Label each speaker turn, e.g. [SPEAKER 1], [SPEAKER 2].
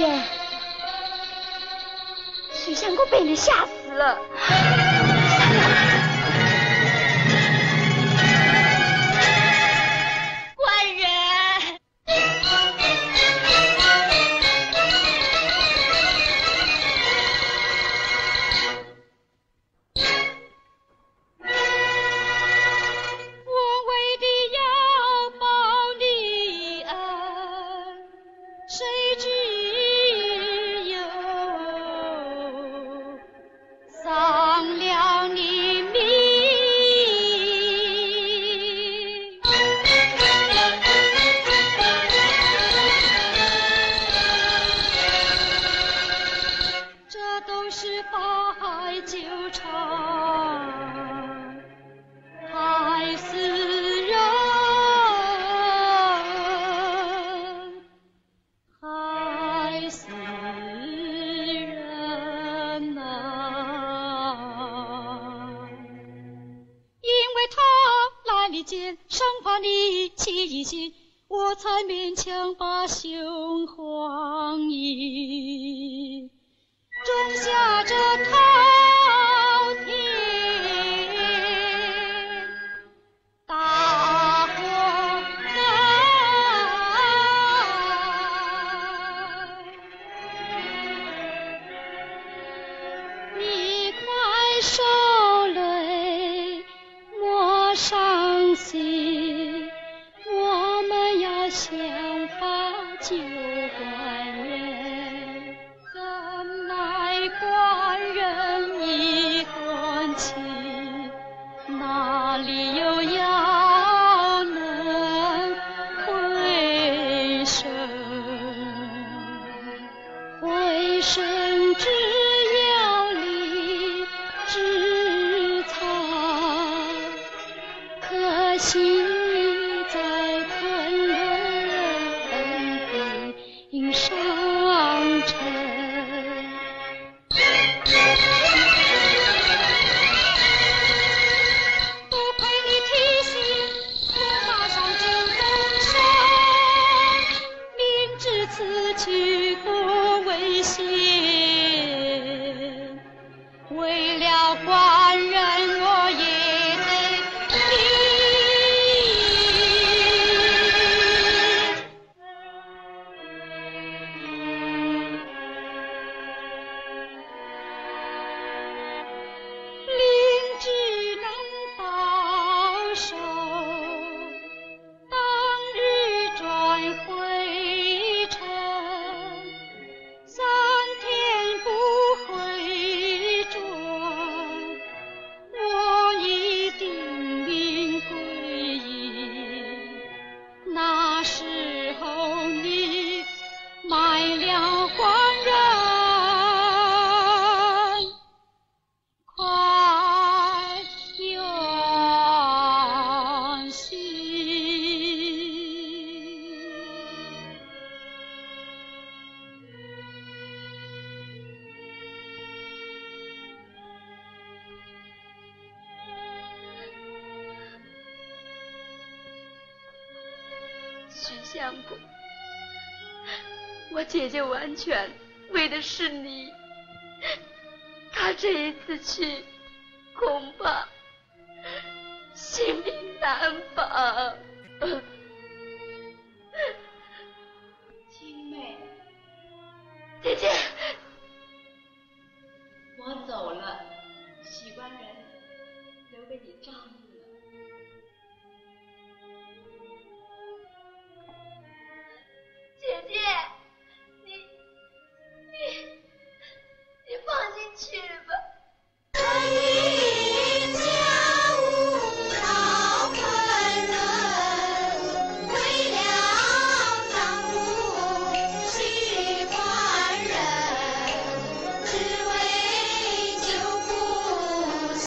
[SPEAKER 1] 姐，
[SPEAKER 2] 许仙我
[SPEAKER 1] 被你吓
[SPEAKER 2] 死了。
[SPEAKER 1] 官人，
[SPEAKER 2] 我为的要报你恩，谁知？生怕你起疑心，我才勉强把胸怀一，种下这滔天大祸。你快受累莫伤。我们要想法救官人怎奈官人一段情哪里又要能回声回声 We
[SPEAKER 1] 许相公，我姐姐完全为的是你，她这一次去恐怕性命难保。
[SPEAKER 2] 青妹，
[SPEAKER 1] 姐姐。
[SPEAKER 2] 我走了，
[SPEAKER 1] 许官人留给你照顾。